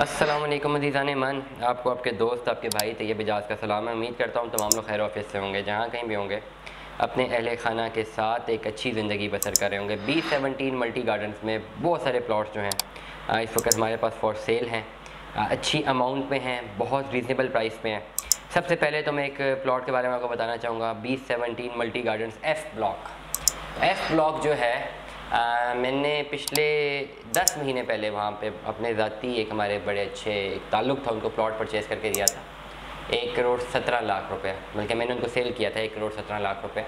वालेकुम अजीज़ान मन आपको आपके दोस्त, आपके भाई तैयब एजाज का सलाम है। उम्मीद करता हूँ तमाम लोग खैर ऑफ़िस से होंगे, जहाँ कहीं भी होंगे। अपने अहल खाना के साथ एक अच्छी ज़िंदगी बसर कर रहे होंगे। बी सेवनटीन मल्टी गार्डन्स में बहुत सारे प्लॉट्स जो हैं इस वक्त हमारे पास फॉर सेल हैं। अच्छी अमाउंट में हैं, बहुत रीज़नेबल प्राइस पे हैं। सबसे पहले तो मैं एक प्लॉट के बारे में आपको बताना चाहूँगा। B seventeen multi gardens F block F block जो है आ, मैंने पिछले दस महीने पहले वहाँ पे अपने ज़ाती एक हमारे बड़े अच्छे एक ताल्लुक़ था उनको प्लॉट परचेज़ करके दिया था। एक करोड़ सत्रह लाख रुपए बल्कि मैंने उनको सेल किया था एक करोड़ सत्रह लाख रुपए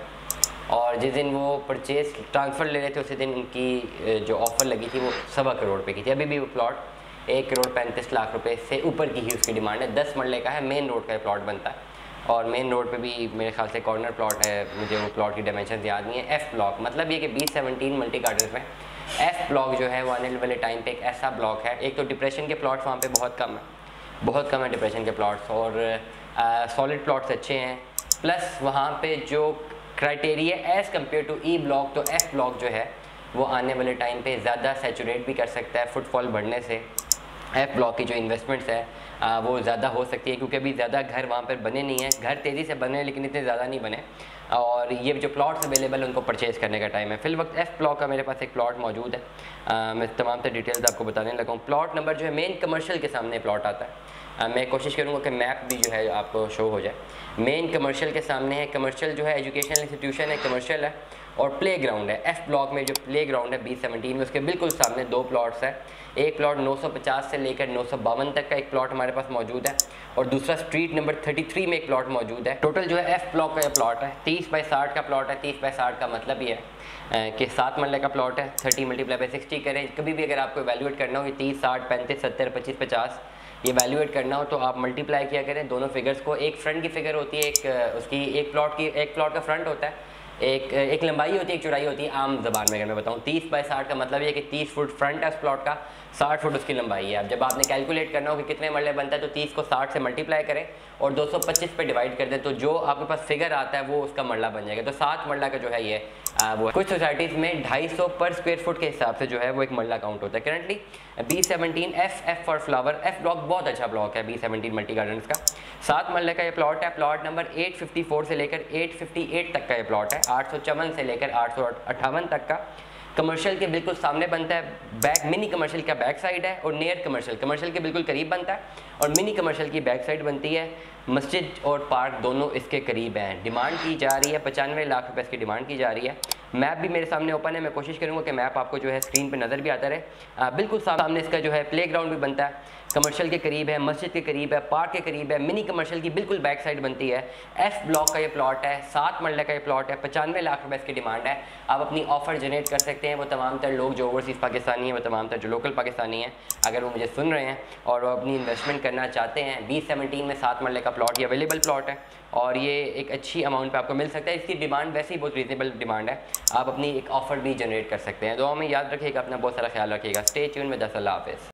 और जिस दिन वो परचेज़ ट्रांसफ़र ले रहे थे उसी दिन उनकी जो ऑफ़र लगी थी वो सवा करोड़ रुपये की थी। अभी भी वो प्लॉट एक करोड़ पैंतीस लाख रुपये से ऊपर की ही उसकी डिमांड है। दस मरले का है मेन रोड का प्लॉट बनता है। और मेन रोड पे भी मेरे ख्याल से कॉर्नर प्लॉट है, मुझे वो प्लॉट की डायमेंशन याद नहीं है। एफ़ ब्लॉक मतलब ये कि बी सेवनटीन मल्टी गार्डन में एफ़ ब्लॉक जो है वो आने वाले टाइम पे एक ऐसा ब्लॉक है। एक तो डिप्रेशन के प्लॉट्स वहाँ पे बहुत कम है, बहुत कम है डिप्रेशन के प्लॉट्स और सॉलिड प्लॉट्स अच्छे हैं। प्लस वहाँ पे जो criteria as compare to E block तो एफ़ ब्लॉक जो है, वो आने वाले टाइम पे ज़्यादा सेचूरेट भी कर सकता है फुटफॉल बढ़ने से। एफ़ ब्लॉक की जो इन्वेस्टमेंट्स है आ, वो ज़्यादा हो सकती है क्योंकि अभी ज़्यादा घर वहाँ पर बने नहीं हैं। घर तेज़ी से बने लेकिन इतने ज़्यादा नहीं बने। और ये जो प्लॉट्स अवेलेबल हैं उनको परचेज़ करने का टाइम है। फिल वक्त एफ़ ब्लॉक का मेरे पास एक प्लॉट मौजूद है। आ, मैं तमाम तर डिटेल्स आपको बताने लगा हूँ। प्लॉट नंबर जो है मेन कमर्शियल के सामने प्लॉट आता है। आ, मैं कोशिश करूँगा कि मैप भी जो है आपको शो हो जाए। मेन कमर्शियल के सामने है कमर्शियल जो है एजुकेशनल इंस्टीट्यूशन है कमर्शियल है। और प्ले ग्राउंड है। एफ़ ब्लॉक में जो प्ले ग्राउंड है बी सेवनटीन में, उसके बिल्कुल सामने दो प्लॉट्स हैं। एक प्लॉट 950 से लेकर नौ सौ बावन तक का एक प्लॉट हमारे पास मौजूद है और दूसरा स्ट्रीट नंबर 33 में एक प्लॉट मौजूद है। टोटल जो है एफ़ ब्लॉक का ये प्लॉट है। 30 बाई साठ का प्लॉट है। 30 बाई साठ का मतलब ये है कि सात मरले का प्लॉट है। 30 मल्टीप्लाई बाई सिक्सटी करें। कभी भी अगर आपको वैल्यूएट करना हो तीस, साठ, पैंतीस, सत्तर, पच्चीस, पचास, ये वैल्यूएट करना हो तो आप मल्टीप्लाई किया करें। दोनों फिगर्स को, एक फ्रंट की फिगर होती है, एक उसकी, एक प्लॉट की, एक प्लॉट का फ्रंट होता है। एक एक लंबाई होती है एक चौड़ाई होती है आम जबान में अगर मैं बताऊँ। तीस बाई साठ का मतलब ये कि तीस फुट फ्रंट है उस प्लॉट का साठ फुट उसकी लंबाई है। अब जब आपने कैलकुलेट करना हो कि कितने मरले बनता है तो तीस को साठ से मल्टीप्लाई करें और 225 पे डिवाइड कर दें तो जो आपके पास फिगर आता है वो उसका मरला बन जाएगा। तो सात मरला का जो है ये आ, वो कुछ सोसाइटीज़ में 250 पर स्क्वायर फुट के हिसाब से जो है वो एक मरला काउंट होता है। Currently B seventeen F F for flower F block बहुत अच्छा ब्लॉक है बी सेवनटीन मल्टी गार्डन का। सात मरले का ये प्लॉट है। प्लॉट नंबर 854 से लेकर 858 तक का ये प्लॉट है। आठ से लेकर आठ तक का। कमर्शियल के बिल्कुल सामने बनता है। बैक मिनी कमर्शियल का बैक साइड है और नियर कमर्शियल कमर्शियल के बिल्कुल करीब बनता है और मिनी कमर्शियल की बैक साइड बनती है। मस्जिद और पार्क दोनों इसके करीब हैं। डिमांड की जा रही है। पचानवे लाख रुपए इसकी डिमांड की जा रही है। मैप भी मेरे सामने ओपन है। मैं कोशिश करूँगा कि मैप आपको जो है स्क्रीन पर नज़र भी आता रहे। बिल्कुल सामने इसका जो है प्ले भी बनता है। कमर्शियल के करीब है, मस्जिद के करीब है पार्क के करीब है मिनी कमर्शियल की बिल्कुल बैक साइड बनती है। एफ़ ब्लॉक का ये प्लॉट है, सात मरले का ये प्लॉट है, पचानवे लाख रुपए इसकी डिमांड है। आप अपनी ऑफ़र जनरेट कर सकते हैं। वो तमाम तर लोग जो ओवरसीज़ पाकिस्तानी हैं, वो तमाम तर जो लोकल पाकिस्तानी हैं, अगर वो मुझे सुन रहे हैं और वो अपनी इन्वेस्टमेंट करना चाहते हैं बी सेवनटीन में सात मरले का प्लॉट ये अवेलेबल प्लॉट है। और ये एक अच्छी अमाउंट पर आपको मिल सकता है। इसकी डिमांड वैसे ही बहुत रीजनेबल डिमांड है। आप अपनी एक ऑफ़र भी जनरेट कर सकते हैं। तो हमें याद रखिएगा, अपना बहुत सारा ख्याल रखिएगा। स्टे ट्यून में दस अल्लाह हाफ़िज़।